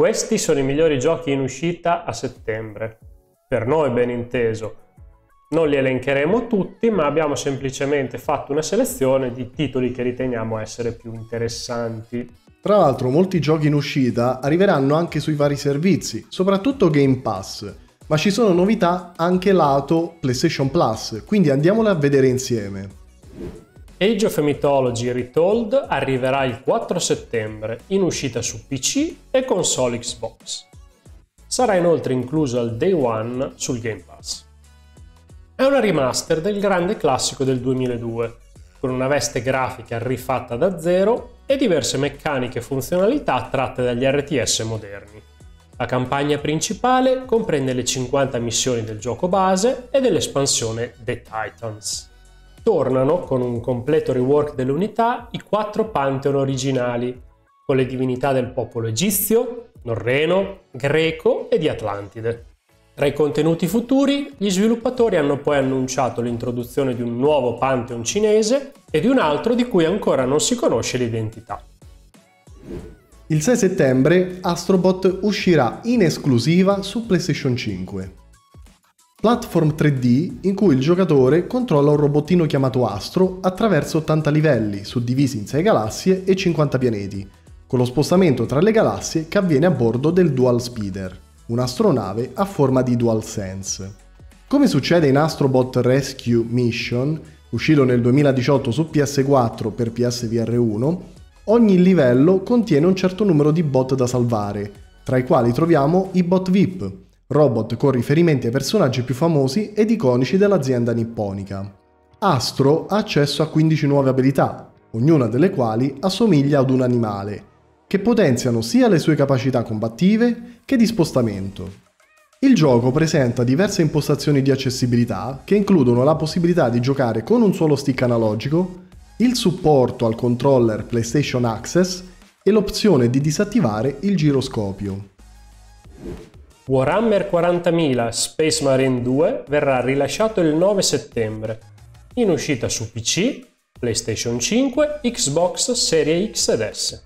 Questi sono i migliori giochi in uscita a settembre. Per noi ben inteso. Non li elencheremo tutti, ma abbiamo semplicemente fatto una selezione di titoli che riteniamo essere più interessanti. Tra l'altro molti giochi in uscita arriveranno anche sui vari servizi, soprattutto Game Pass, ma ci sono novità anche lato PlayStation Plus, quindi andiamole a vedere insieme. Age of Mythology Retold arriverà il 4 settembre, in uscita su PC e console Xbox. Sarà inoltre incluso al day one sul Game Pass. È una remaster del grande classico del 2002, con una veste grafica rifatta da zero e diverse meccaniche e funzionalità tratte dagli RTS moderni. La campagna principale comprende le 50 missioni del gioco base e dell'espansione The Titans. Tornano con un completo rework delle unità i quattro Pantheon originali, con le divinità del popolo egizio, norreno, greco e di Atlantide. Tra i contenuti futuri, gli sviluppatori hanno poi annunciato l'introduzione di un nuovo Pantheon cinese e di un altro di cui ancora non si conosce l'identità. Il 6 settembre Astrobot uscirà in esclusiva su PlayStation 5. Platform 3D in cui il giocatore controlla un robottino chiamato Astro attraverso 80 livelli, suddivisi in 6 galassie e 50 pianeti, con lo spostamento tra le galassie che avviene a bordo del Dual Speeder un'astronave a forma di DualSense. Come succede in Astrobot Rescue Mission, uscito nel 2018 su PS4 per PSVR 1, ogni livello contiene un certo numero di bot da salvare, tra i quali troviamo i bot VIP, robot con riferimenti ai personaggi più famosi ed iconici dell'azienda nipponica. Astro ha accesso a 15 nuove abilità, ognuna delle quali assomiglia ad un animale, che potenziano sia le sue capacità combattive che di spostamento. Il gioco presenta diverse impostazioni di accessibilità che includono la possibilità di giocare con un solo stick analogico, il supporto al controller PlayStation Access e l'opzione di disattivare il giroscopio. Warhammer 40.000 Space Marine 2 verrà rilasciato il 9 settembre, in uscita su PC, PlayStation 5, Xbox Serie X ed S.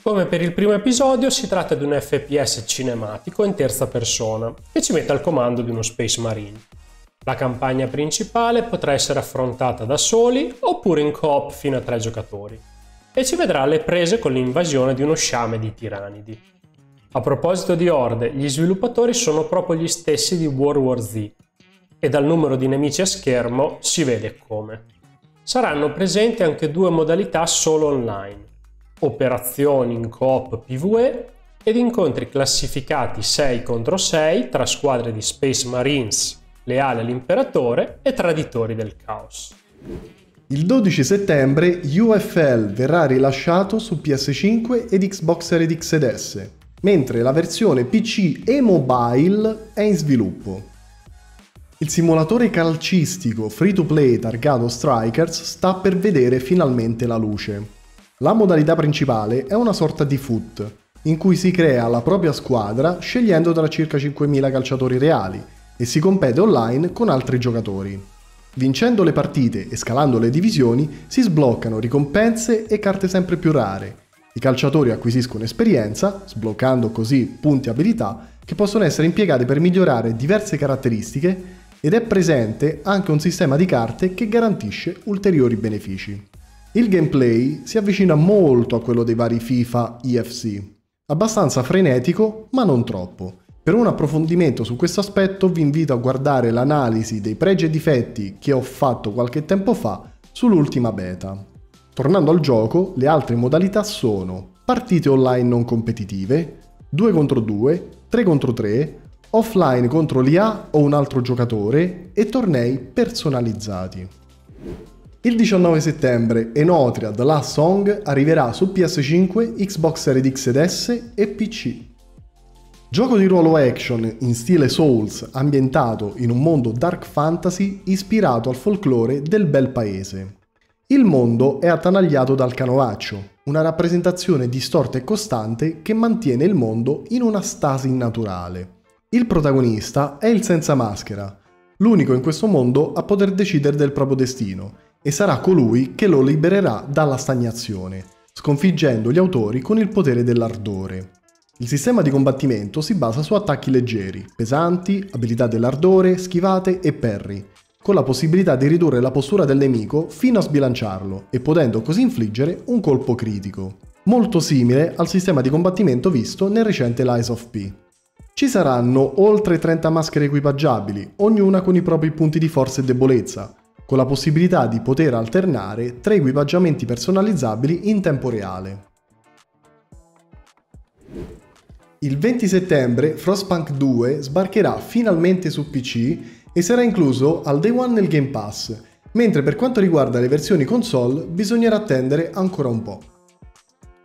Come per il primo episodio si tratta di un FPS cinematico in terza persona che ci mette al comando di uno Space Marine. La campagna principale potrà essere affrontata da soli oppure in coop fino a tre giocatori e ci vedrà alle prese con l'invasione di uno sciame di tiranidi. A proposito di orde, gli sviluppatori sono proprio gli stessi di World War Z e dal numero di nemici a schermo si vede come. Saranno presenti anche due modalità solo online operazioni in coop PvE ed incontri classificati 6 contro 6 tra squadre di Space Marines leali all'imperatore e traditori del caos. Il 12 settembre UFL verrà rilasciato su PS5 ed Xbox Series X ed S, mentre la versione PC e mobile è in sviluppo. Il simulatore calcistico free to play targato Strikers sta per vedere finalmente la luce. La modalità principale è una sorta di foot, in cui si crea la propria squadra scegliendo tra circa 5.000 calciatori reali e si compete online con altri giocatori. Vincendo le partite e scalando le divisioni si sbloccano ricompense e carte sempre più rare. I calciatori acquisiscono esperienza, sbloccando così punti abilità che possono essere impiegati per migliorare diverse caratteristiche ed è presente anche un sistema di carte che garantisce ulteriori benefici. Il gameplay si avvicina molto a quello dei vari FIFA EFC, abbastanza frenetico ma non troppo. Per un approfondimento su questo aspetto vi invito a guardare l'analisi dei pregi e difetti che ho fatto qualche tempo fa sull'ultima beta. Tornando al gioco, le altre modalità sono partite online non competitive, 2 contro 2, 3 contro 3, offline contro l'IA o un altro giocatore e tornei personalizzati. Il 19 settembre Enotria The Last Song arriverà su PS5, Xbox Series X ed S e PC. Gioco di ruolo action in stile Souls ambientato in un mondo dark fantasy ispirato al folklore del bel paese. Il mondo è attanagliato dal canovaccio, una rappresentazione distorta e costante che mantiene il mondo in una stasi naturale. Il protagonista è il senza maschera, l'unico in questo mondo a poter decidere del proprio destino e sarà colui che lo libererà dalla stagnazione, sconfiggendo gli autori con il potere dell'ardore. Il sistema di combattimento si basa su attacchi leggeri, pesanti, abilità dell'ardore, schivate e parry, con la possibilità di ridurre la postura del nemico fino a sbilanciarlo e potendo così infliggere un colpo critico. Molto simile al sistema di combattimento visto nel recente Lies of P. Ci saranno oltre 30 maschere equipaggiabili, ognuna con i propri punti di forza e debolezza, con la possibilità di poter alternare tre equipaggiamenti personalizzabili in tempo reale. Il 20 settembre Frostpunk 2 sbarcherà finalmente su PC e sarà incluso al day one nel Game Pass, mentre per quanto riguarda le versioni console bisognerà attendere ancora un po'.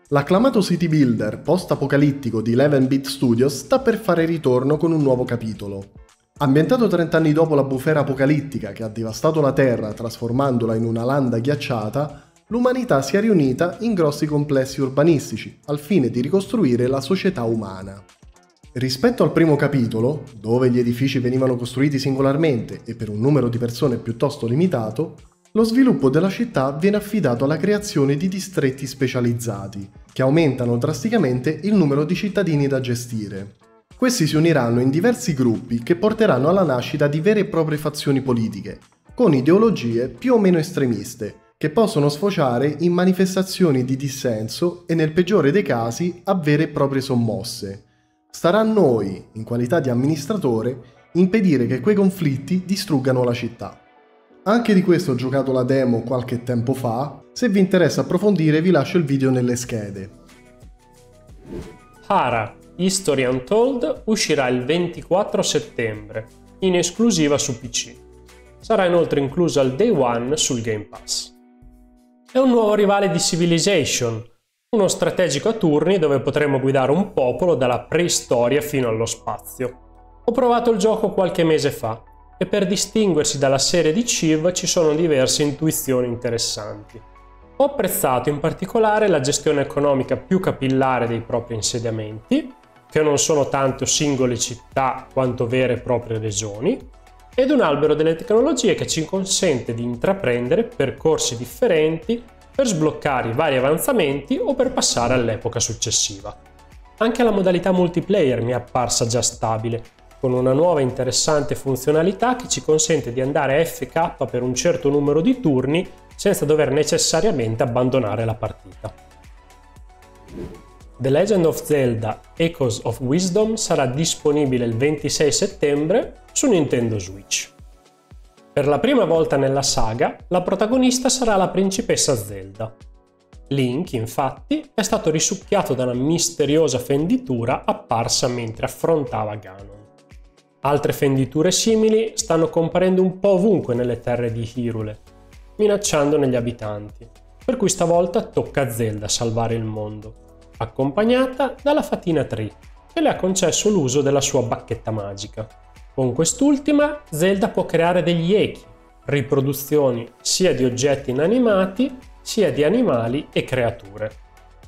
L'acclamato city builder post-apocalittico di 11-bit Studios sta per fare ritorno con un nuovo capitolo. Ambientato 30 anni dopo la bufera apocalittica che ha devastato la Terra trasformandola in una landa ghiacciata, l'umanità si è riunita in grossi complessi urbanistici al fine di ricostruire la società umana. Rispetto al primo capitolo, dove gli edifici venivano costruiti singolarmente e per un numero di persone piuttosto limitato, lo sviluppo della città viene affidato alla creazione di distretti specializzati, che aumentano drasticamente il numero di cittadini da gestire. Questi si uniranno in diversi gruppi che porteranno alla nascita di vere e proprie fazioni politiche, con ideologie più o meno estremiste, che possono sfociare in manifestazioni di dissenso e nel peggiore dei casi a vere e proprie sommosse. Starà a noi, in qualità di amministratore, impedire che quei conflitti distruggano la città. Anche di questo ho giocato la demo qualche tempo fa, se vi interessa approfondire vi lascio il video nelle schede. Hara History Untold uscirà il 24 settembre, in esclusiva su PC. Sarà inoltre incluso al day one sul Game Pass. È un nuovo rivale di Civilization, uno strategico a turni dove potremo guidare un popolo dalla preistoria fino allo spazio. Ho provato il gioco qualche mese fa e per distinguersi dalla serie di Civ ci sono diverse intuizioni interessanti. Ho apprezzato in particolare la gestione economica più capillare dei propri insediamenti, che non sono tanto singole città quanto vere e proprie regioni, ed un albero delle tecnologie che ci consente di intraprendere percorsi differenti per sbloccare i vari avanzamenti o per passare all'epoca successiva. Anche la modalità multiplayer mi è apparsa già stabile, con una nuova interessante funzionalità che ci consente di andare FK per un certo numero di turni senza dover necessariamente abbandonare la partita. The Legend of Zelda Echoes of Wisdom sarà disponibile il 26 settembre su Nintendo Switch. Per la prima volta nella saga, la protagonista sarà la principessa Zelda. Link, infatti, è stato risucchiato da una misteriosa fenditura apparsa mentre affrontava Ganon. Altre fenditure simili stanno comparendo un po' ovunque nelle terre di Hyrule, minacciandone gli abitanti, per cui stavolta tocca a Zelda salvare il mondo accompagnata dalla fatina Tree, che le ha concesso l'uso della sua bacchetta magica. Con quest'ultima Zelda può creare degli echi, riproduzioni sia di oggetti inanimati sia di animali e creature.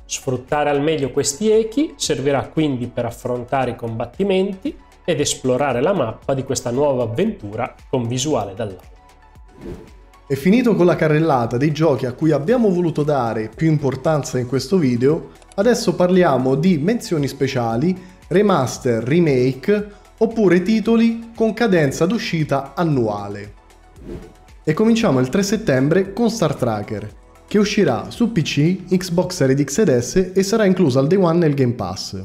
Sfruttare al meglio questi echi servirà quindi per affrontare i combattimenti ed esplorare la mappa di questa nuova avventura con visuale dall'alto. E finito con la carrellata dei giochi a cui abbiamo voluto dare più importanza in questo video, Adesso parliamo di menzioni speciali, remaster, remake oppure titoli con cadenza d'uscita annuale. E cominciamo il 3 settembre con Star Tracker, che uscirà su PC, Xbox Series X ed S e sarà incluso al day one nel Game Pass.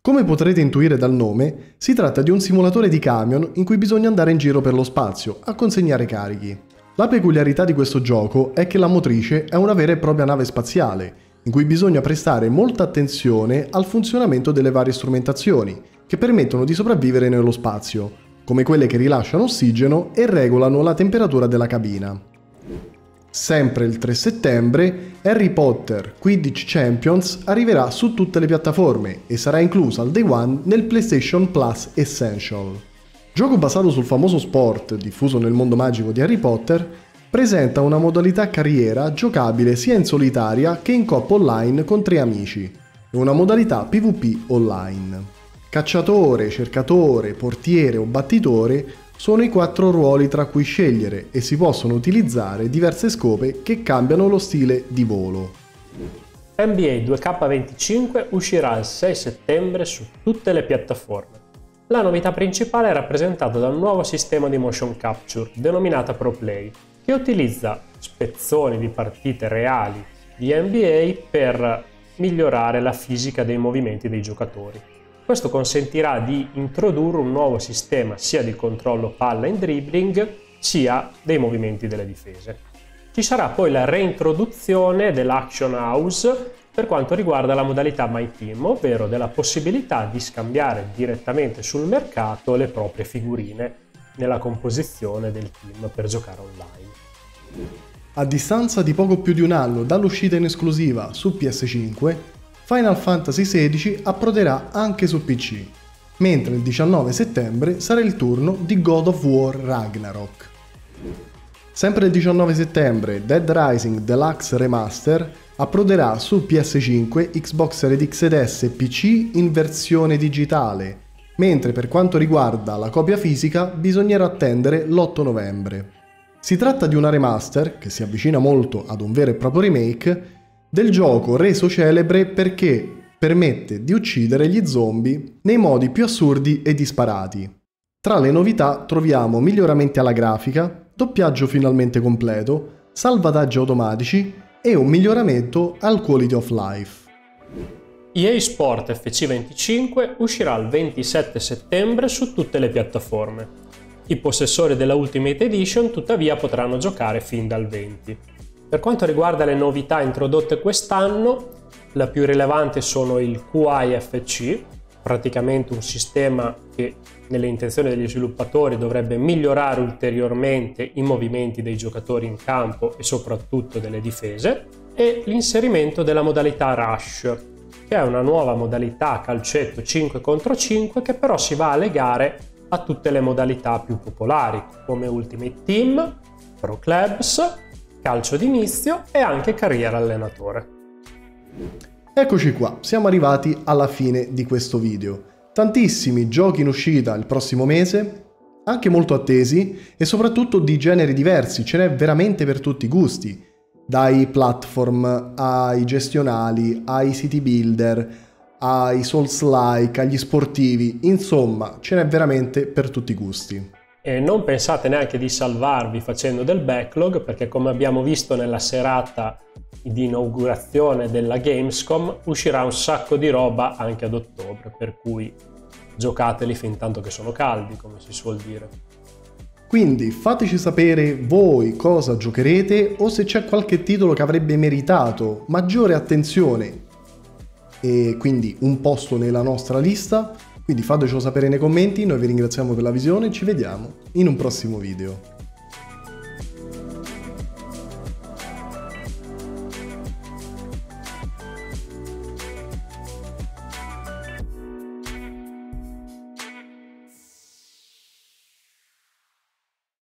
Come potrete intuire dal nome, si tratta di un simulatore di camion in cui bisogna andare in giro per lo spazio a consegnare carichi. La peculiarità di questo gioco è che la motrice è una vera e propria nave spaziale, in cui bisogna prestare molta attenzione al funzionamento delle varie strumentazioni, che permettono di sopravvivere nello spazio, come quelle che rilasciano ossigeno e regolano la temperatura della cabina. Sempre il 3 settembre, Harry Potter Quidditch Champions arriverà su tutte le piattaforme e sarà incluso al day one nel PlayStation Plus Essential. Gioco basato sul famoso sport diffuso nel mondo magico di Harry Potter, presenta una modalità carriera giocabile sia in solitaria che in coppa online con tre amici e una modalità PvP online. Cacciatore, cercatore, portiere o battitore sono i quattro ruoli tra cui scegliere e si possono utilizzare diverse scope che cambiano lo stile di volo. NBA 2K25 uscirà il 6 settembre su tutte le piattaforme. La novità principale è rappresentata da un nuovo sistema di motion capture denominata ProPlay, che utilizza spezzoni di partite reali di NBA per migliorare la fisica dei movimenti dei giocatori. Questo consentirà di introdurre un nuovo sistema sia di controllo palla in dribbling sia dei movimenti delle difese. Ci sarà poi la reintroduzione dell'Action House per quanto riguarda la modalità My Team, ovvero della possibilità di scambiare direttamente sul mercato le proprie figurine nella composizione del team per giocare online. A distanza di poco più di un anno dall'uscita in esclusiva su PS5, Final Fantasy XVI approderà anche su PC, mentre il 19 settembre sarà il turno di God of War Ragnarok. Sempre il 19 settembre, Dead Rising Deluxe Remaster approderà su PS5, Xbox Series X ed S e PC in versione digitale, mentre per quanto riguarda la copia fisica bisognerà attendere l'8 novembre. Si tratta di una remaster, che si avvicina molto ad un vero e proprio remake, del gioco reso celebre perché permette di uccidere gli zombie nei modi più assurdi e disparati. Tra le novità troviamo miglioramenti alla grafica, doppiaggio finalmente completo, salvataggi automatici e un miglioramento al quality of life. EA Sport FC25 uscirà il 27 settembre su tutte le piattaforme. I possessori della Ultimate Edition tuttavia potranno giocare fin dal 20. Per quanto riguarda le novità introdotte quest'anno, la più rilevante sono il QIFC, praticamente un sistema che nelle intenzioni degli sviluppatori dovrebbe migliorare ulteriormente i movimenti dei giocatori in campo e soprattutto delle difese, e l'inserimento della modalità Rush, che è una nuova modalità calcetto 5 contro 5 che però si va a legare a tutte le modalità più popolari come Ultimate Team, Pro Clubs, calcio d'inizio e anche carriera allenatore. Eccoci qua, siamo arrivati alla fine di questo video. Tantissimi giochi in uscita il prossimo mese, anche molto attesi e soprattutto di generi diversi, ce n'è veramente per tutti i gusti, dai platform ai gestionali, ai city builder, ai Souls-like, agli sportivi, insomma ce n'è veramente per tutti i gusti. E non pensate neanche di salvarvi facendo del backlog perché come abbiamo visto nella serata di inaugurazione della Gamescom uscirà un sacco di roba anche ad ottobre, per cui giocateli fin tanto che sono caldi, come si suol dire. Quindi fateci sapere voi cosa giocherete o se c'è qualche titolo che avrebbe meritato maggiore attenzione e quindi un posto nella nostra lista. Quindi fatecelo sapere nei commenti, noi vi ringraziamo per la visione e ci vediamo in un prossimo video.